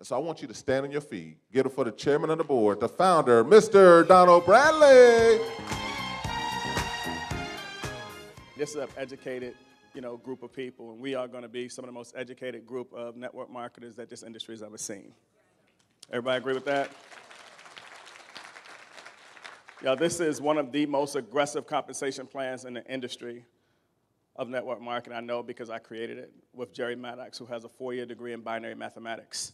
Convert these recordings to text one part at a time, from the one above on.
And so I want you to stand on your feet, get it for the chairman of the board, the founder, Mr. Donald Bradley. This is an educated, you know, group of people, and we are going to be some of the most educated group of network marketers that this industry has ever seen. Everybody agree with that? Yeah, this is one of the most aggressive compensation plans in the industry of network marketing. I know because I created it with Jerry Maddox, who has a four-year degree in binary mathematics.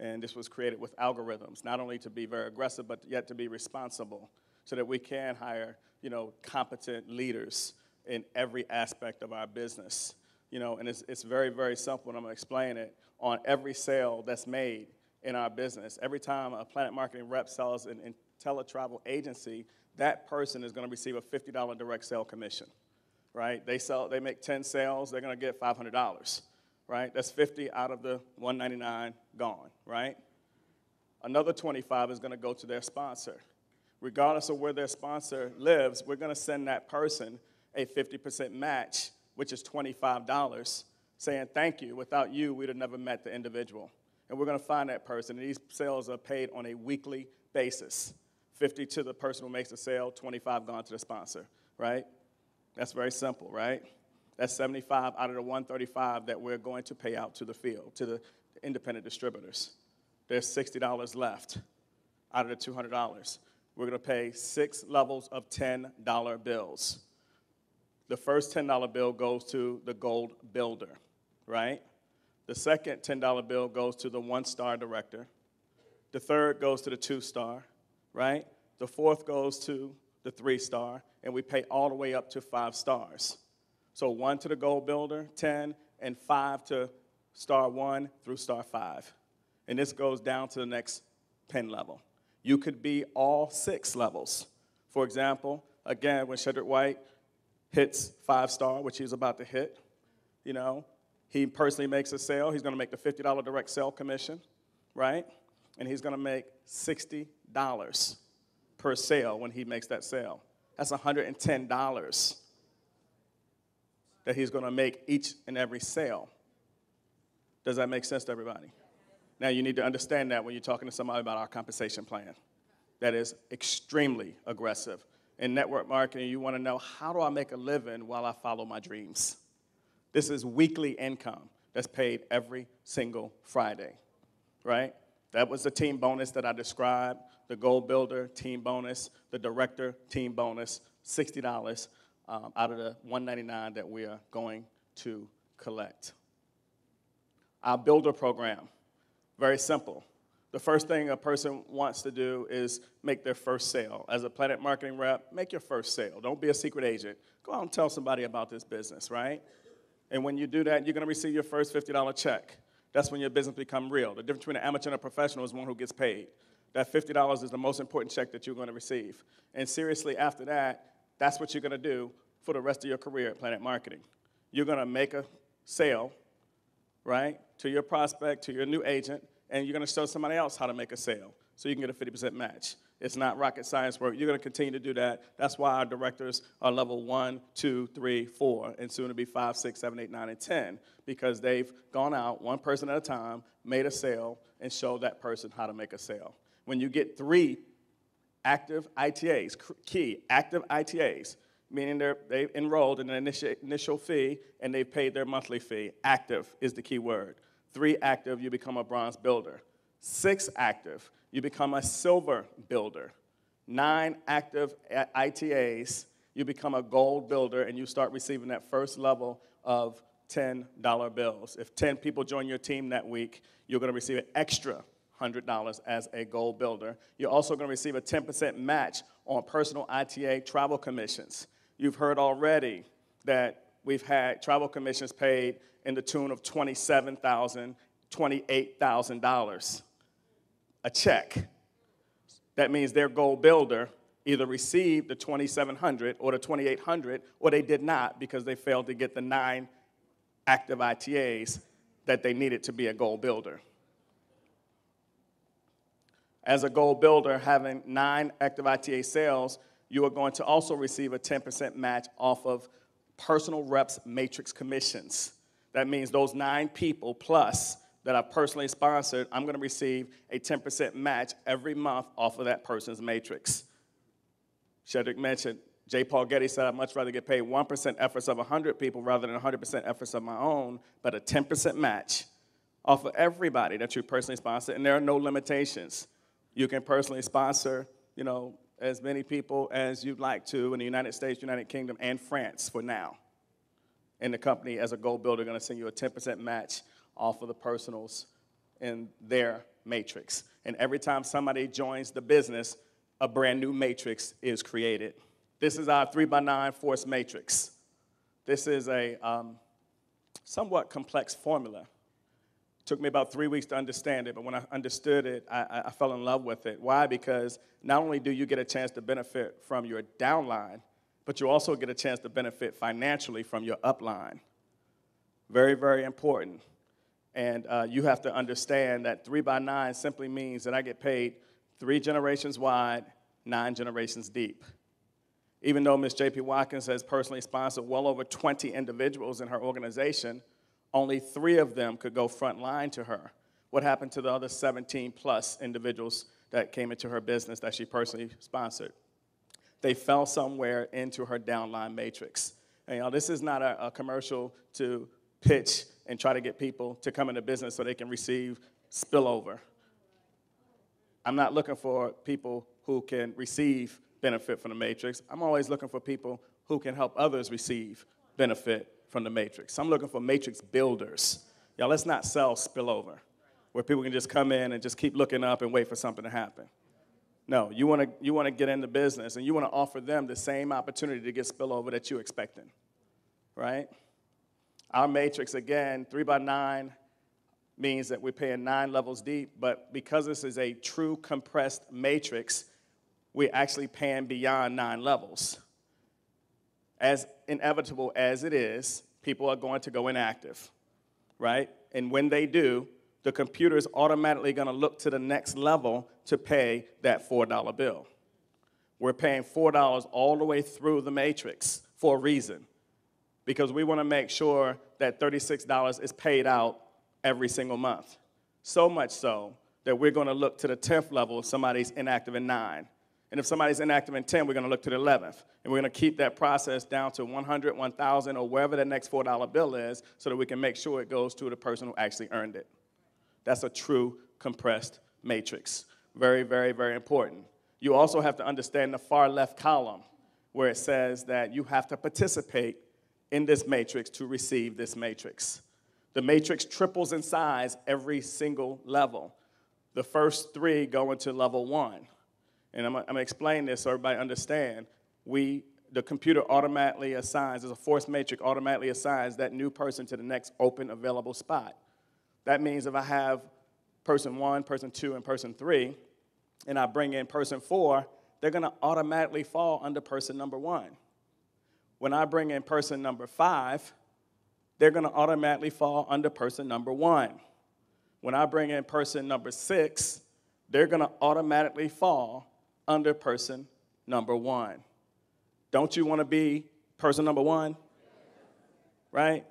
And this was created with algorithms, not only to be very aggressive, but yet to be responsible so that we can hire, you know, competent leaders in every aspect of our business. You know, and it's, it's very, very simple, and I'm gonna explain it. On every sale that's made in our business, every time a Plannet Marketing rep sells an InteleTravel agency, that person is gonna receive a $50 direct sale commission, right? They sell, they make 10 sales, they're gonna get $500, right? That's 50 out of the 199 gone, right? Another 25 is gonna go to their sponsor. Regardless of where their sponsor lives, we're gonna send that person a 50% match, which is $25, saying thank you. Without you, we'd have never met the individual. And we're going to find that person. And these sales are paid on a weekly basis 50 to the person who makes the sale, 25 gone to the sponsor, right? That's very simple, right? That's 75 out of the 135 that we're going to pay out to the field, to the independent distributors. There's $60 left out of the $200. We're going to pay six levels of $10 bills the first $10 bill goes to the gold builder, right? The second $10 bill goes to the one star director. The third goes to the two star, right? The fourth goes to the three star, and we pay all the way up to five stars. So one to the gold builder, 10, and five to star one through star five. And this goes down to the next pen level. You could be all six levels. For example, again, when Shedrick White hits five star, which he's about to hit. You know, he personally makes a sale. He's going to make the $50 direct sale commission, right? And he's going to make $60 per sale when he makes that sale. That's $110 that he's going to make each and every sale. Does that make sense to everybody? Now, you need to understand that when you're talking to somebody about our compensation plan. That is extremely aggressive in network marketing, you want to know how do I make a living while I follow my dreams? This is weekly income that's paid every single Friday, right? That was the team bonus that I described the gold builder team bonus, the director team bonus, $60 um, out of the 199 that we are going to collect. Our builder program, very simple. The first thing a person wants to do is make their first sale. As a Plannet Marketing rep, make your first sale. Don't be a secret agent. Go out and tell somebody about this business, right? And when you do that, you're going to receive your first $50 check. That's when your business become real. The difference between an amateur and a professional is one who gets paid. That $50 is the most important check that you're going to receive. And seriously, after that, that's what you're going to do for the rest of your career at Plannet Marketing. You're going to make a sale, right, to your prospect, to your new agent, and you're going to show somebody else how to make a sale so you can get a 50% match. It's not rocket science work. You're going to continue to do that. That's why our directors are level one, two, three, four, and soon to be five, six, seven, eight, nine, and 10 because they've gone out one person at a time, made a sale, and showed that person how to make a sale. When you get three active ITAs, key active ITAs, meaning they're, they've enrolled in an initial, initial fee and they've paid their monthly fee. Active is the key word. Three active, you become a bronze builder. Six active, you become a silver builder. Nine active uh, ITAs, you become a gold builder and you start receiving that first level of $10 bills. If 10 people join your team that week, you're going to receive an extra $100 as a gold builder. You're also going to receive a 10% match on personal ITA travel commissions. You've heard already that we've had travel commissions paid in the tune of $27,000, $28,000 a check. That means their gold builder either received the 2700 or the 2800 or they did not because they failed to get the nine active ITAs that they needed to be a gold builder. As a gold builder, having nine active ITA sales, you are going to also receive a 10% match off of personal reps matrix commissions. That means those nine people plus that I've personally sponsored, I'm going to receive a 10% match every month off of that person's matrix. Shedrick mentioned, J. Paul Getty said, I'd much rather get paid 1% efforts of 100 people rather than 100% efforts of my own, but a 10% match off of everybody that you personally sponsor, and there are no limitations. You can personally sponsor, you know, as many people as you'd like to in the United States, United Kingdom, and France for now. And the company, as a gold builder, going to send you a 10% match off of the personals in their matrix. And every time somebody joins the business, a brand new matrix is created. This is our three by nine force matrix. This is a um, somewhat complex formula. Took me about three weeks to understand it, but when I understood it, I, I fell in love with it. Why? Because not only do you get a chance to benefit from your downline, but you also get a chance to benefit financially from your upline. Very, very important. And uh, you have to understand that three by nine simply means that I get paid three generations wide, nine generations deep. Even though Ms. J.P. Watkins has personally sponsored well over 20 individuals in her organization, only three of them could go front line to her. What happened to the other 17 plus individuals that came into her business that she personally sponsored? They fell somewhere into her downline matrix. And, you know, this is not a, a commercial to pitch and try to get people to come into business so they can receive spillover. I'm not looking for people who can receive benefit from the matrix. I'm always looking for people who can help others receive benefit from the matrix. I'm looking for matrix builders. Y'all, let's not sell spillover where people can just come in and just keep looking up and wait for something to happen. No, you want to you want to get into business and you want to offer them the same opportunity to get spillover that you're expecting, right? Our matrix, again, three by nine means that we're paying nine levels deep, but because this is a true compressed matrix, we're actually paying beyond nine levels. As inevitable as it is, people are going to go inactive, right? And when they do, the computer is automatically going to look to the next level to pay that $4 bill. We're paying $4 all the way through the matrix for a reason because we want to make sure that $36 is paid out every single month. So much so that we're going to look to the 10th level if somebody's inactive in 9. And if somebody's inactive in 10, we're going to look to the 11th. And we're going to keep that process down to 100, 1,000, or wherever the next $4 bill is so that we can make sure it goes to the person who actually earned it. That's a true compressed matrix. Very, very, very important. You also have to understand the far left column where it says that you have to participate in this matrix to receive this matrix. The matrix triples in size every single level. The first three go into level one. And I'm, to explain this so everybody understand. We, the computer automatically assigns, as a force matrix, automatically assigns that new person to the next open available spot. That means if I have person one, person two, and person three, and I bring in person four, they're to automatically fall under person number one. When I bring in person number five, they're to automatically fall under person number one. When I bring in person number six, they're to automatically fall under person number one. Don't you want to be person number one? Right?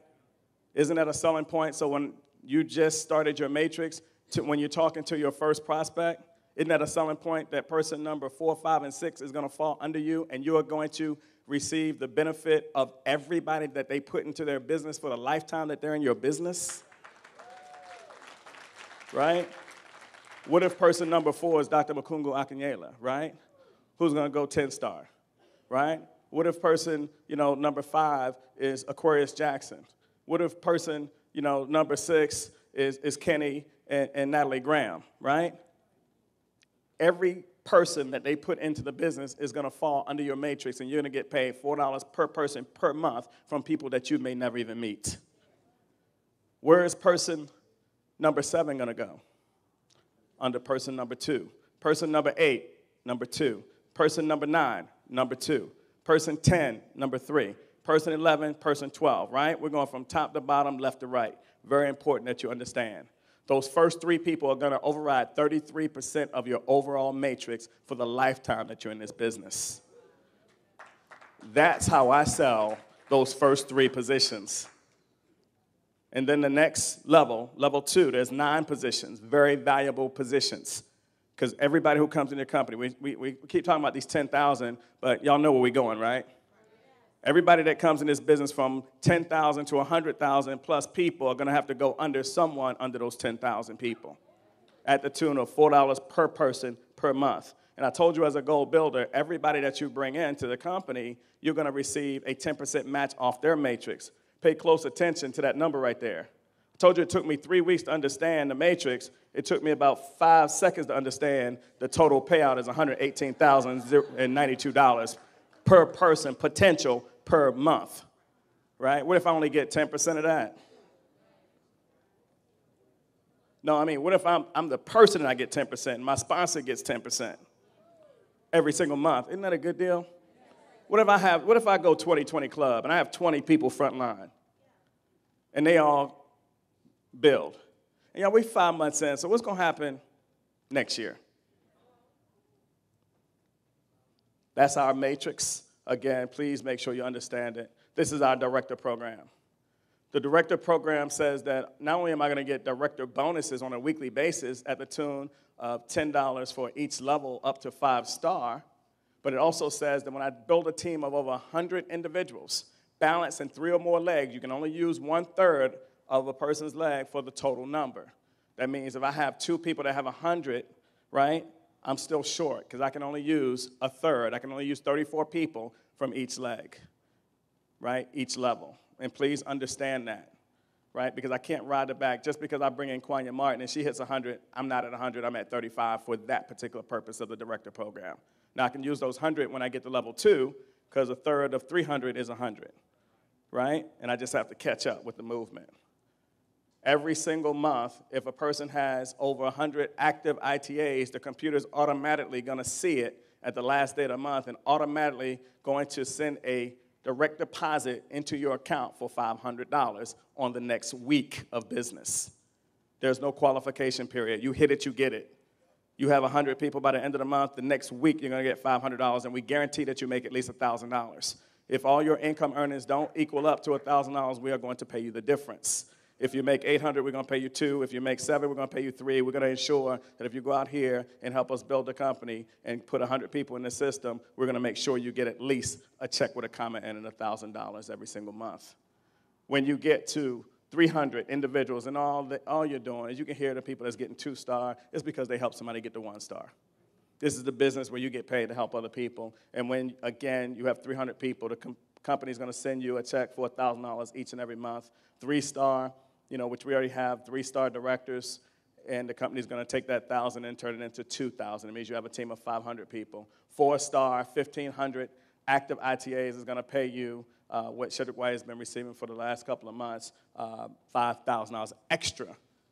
Isn't that a selling point? So when you just started your matrix, to, when you're talking to your first prospect, isn't that a selling point that person number four, five, and six is going to fall under you and you are going to receive the benefit of everybody that they put into their business for the lifetime that they're in your business? Right? What if person number four is Dr. Makungu Akinyela, right? Who's gonna go 10 star, right? What if person, you know, number five is Aquarius Jackson? What if person, you know, number six is, is Kenny and, and Natalie Graham, right? Every person that they put into the business is to fall under your matrix, and you're to get paid $4 per person per month from people that you may never even meet. Where is person number seven to go? Under person number two. Person number eight, number two. Person number nine, number two. Person 10, number three. Person 11, person 12, right? We're going from top to bottom, left to right. Very important that you understand. Those first three people are going to override 33% of your overall matrix for the lifetime that you're in this business. That's how I sell those first three positions. And then the next level, level two, there's nine positions, very valuable positions. Because everybody who comes in your company, we, we, we keep talking about these 10,000, but y'all know where we're going, right? Everybody that comes in this business from 10,000 to 100,000 plus people are going to have to go under someone under those 10,000 people at the tune of $4 per person per month. And I told you as a gold builder, everybody that you bring into the company, you're going to receive a 10% match off their matrix. Pay close attention to that number right there. I told you it took me three weeks to understand the matrix. It took me about five seconds to understand the total payout is $118,092 per person potential per month. Right? What if I only get 10% of that? No, I mean, what if I'm, I'm the person and I get 10% and my sponsor gets 10% every single month? Isn't that a good deal? What if I have, what if I go 2020 club and I have 20 people front line and they all build? And know, we five months in, so what's gonna happen next year? That's our matrix. Again, please make sure you understand it. This is our director program. The director program says that not only am I going to get director bonuses on a weekly basis at the tune of $10 for each level up to five star, but it also says that when I build a team of over 100 individuals, balanced in three or more legs, you can only use one third of a person's leg for the total number. That means if I have two people that have 100, right, I'm still short because I can only use a third. I can only use 34 people from each leg, right, each level. And please understand that, right? Because I can't ride the back just because I bring in Quanya Martin and she hits 100. I'm not at 100. I'm at 35 for that particular purpose of the director program. Now I can use those 100 when I get to level two because a third of 300 is 100, right? And I just have to catch up with the movement. Every single month, if a person has over 100 active ITAs, the computer's automatically going to see it at the last day of the month and automatically going to send a direct deposit into your account for $500 on the next week of business. There's no qualification period. You hit it, you get it. You have 100 people by the end of the month, the next week you're going to get $500, and we guarantee that you make at least $1,000. If all your income earnings don't equal up to $1,000, we are going to pay you the difference. If you make 800, we're going to pay you two. If you make seven, we're going to pay you three. We're going to ensure that if you go out here and help us build a company and put 100 people in the system, we're going to make sure you get at least a check with a comment and $1,000 every single month. When you get to 300 individuals and all, the, all you're doing is you can hear the people that's getting two star, it's because they help somebody get to one star. This is the business where you get paid to help other people. And when, again, you have 300 people, the com- company's going to send you a check for $1,000 each and every month. Three star, you know, which we already have three star directors, and the company's going to take that thousand and turn it into 2,000. It means you have a team of 500 people. Four star, 1,500 active ITAs is going to pay you uh, what Shedrick White has been receiving for the last couple of months, uh, $5,000 extra,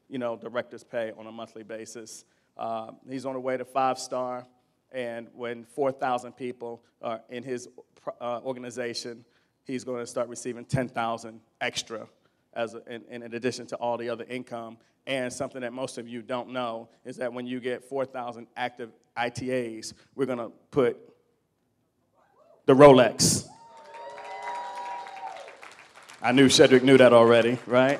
you know, director's pay on a monthly basis. Uh, he's on the way to five star, and when 4,000 people are in his uh, organization, he's going to start receiving 10,000 extra as a, in, in addition to all the other income. And something that most of you don't know is that when you get 4,000 active ITAs, we're going to put the Rolex. I knew Shedrick knew that already, right?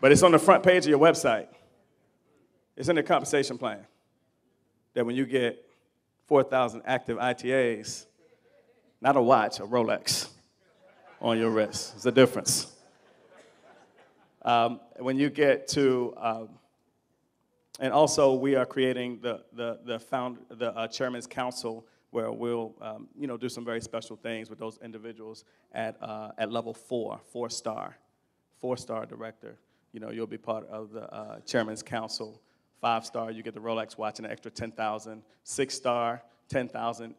But it's on the front page of your website. It's in the compensation plan. That when you get 4,000 active ITAs, not a watch, a Rolex on your wrist. It's a difference. Um, when you get to, um, and also we are creating the, the, the, found, the uh, Chairman's Council where we'll um, you know, do some very special things with those individuals at, uh, at level four, four star, four star director. You know, you'll be part of the uh, Chairman's Council. Five star, you get the Rolex watch and an extra 10,000. Six star, 10,000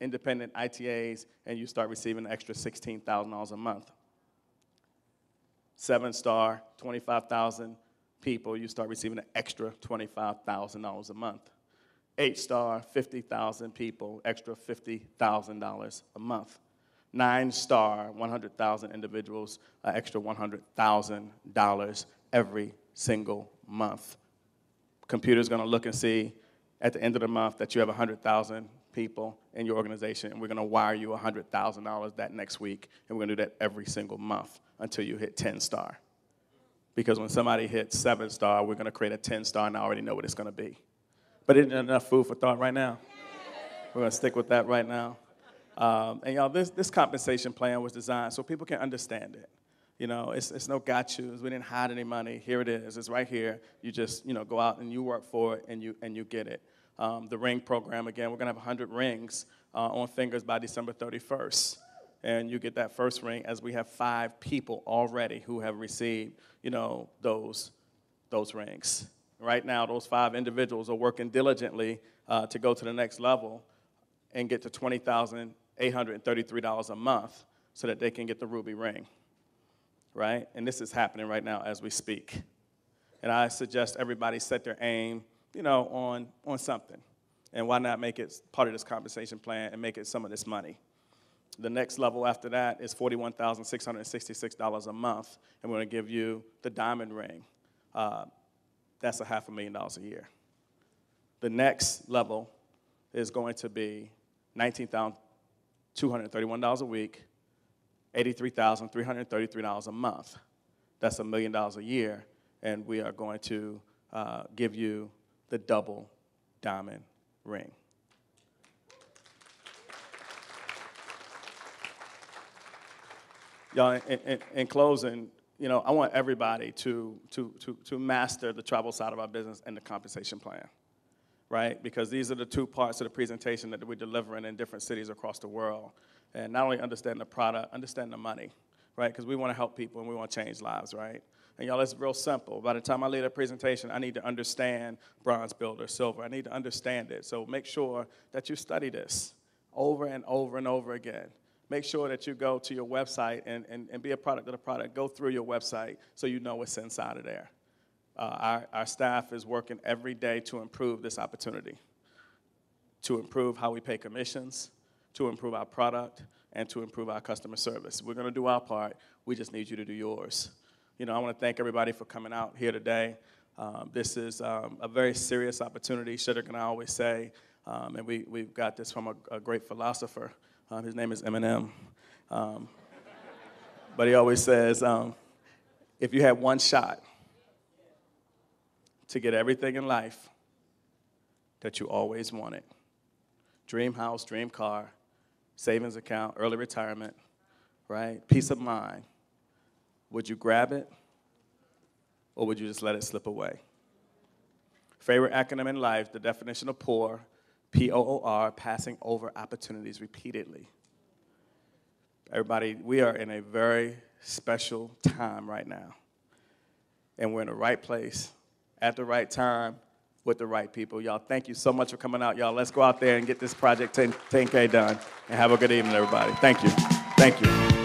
independent ITAs, and you start receiving an extra $16,000 a month seven star, 25,000 people, you start receiving an extra $25,000 a month. Eight star, 50,000 people, extra $50,000 a month. Nine star, 100,000 individuals, uh, extra $100,000 every single month. Computer's gonna look and see at the end of the month that you have 100,000 people in your organization, and we're gonna wire you $100,000 that next week, and we're gonna do that every single month until you hit 10 star. Because when somebody hits seven star, we're going to create a 10 star and I already know what it's going to be. But isn't enough food for thought right now? We're going to stick with that right now. Um, and y'all, this, this compensation plan was designed so people can understand it. You know, it's, it's no got. We didn't hide any money. Here it is. It's right here. You just, you know, go out and you work for it and you, and you get it. Um, the ring program, again, we're going to have 100 rings uh, on fingers by December 31st. And you get that first ring as we have five people already who have received, you know, those, those rings. Right now, those five individuals are working diligently uh, to go to the next level and get to $20,833 a month so that they can get the ruby ring right? And this is happening right now as we speak. And I suggest everybody set their aim, you know, on, on something. And why not make it part of this compensation plan and make it some of this money? The next level after that is $41,666 a month, and we're going to give you the diamond ring. Uh, that's a half a million dollars a year. The next level is going to be $19,231 a week, $83,333 a month. That's a million dollars a year, and we are going to uh, give you the double diamond ring. Y'all, in, in, in, closing, you know, I want everybody to, to, to, to master the travel side of our business and the compensation plan, right? Because these are the two parts of the presentation that we're delivering in different cities across the world and not only understand the product, understand the money, right? Because we want to help people and we want to change lives, right? And y'all, it's real simple. By the time I lead a presentation, I need to understand bronze, builder, silver. I need to understand it. So make sure that you study this over and over and over again. Make sure that you go to your website and, and, and be a product of the product. Go through your website so you know what's inside of there. Uh, our, our staff is working every day to improve this opportunity, to improve how we pay commissions, to improve our product and to improve our customer service. We're going to do our part. We just need you to do yours. You know, I want to thank everybody for coming out here today. Um, this is um, a very serious opportunity, Shedrick and I always say, um, and we, we've got this from a, a great philosopher. Um, his name is Eminem. Um, but he always says, um, if you had one shot to get everything in life that you always wanted, dream house, dream car, savings account, early retirement, right? Peace of mind. Would you grab it or would you just let it slip away? Favorite acronym in life, the definition of poor, P O O R, passing over opportunities repeatedly. Everybody, we are in a very special time right now. And we're in the right place at the right time with the right people. Y'all, thank you so much for coming out. Y'all, let's go out there and get this project 10, 10K done. And have a good evening, everybody. Thank you. Thank you.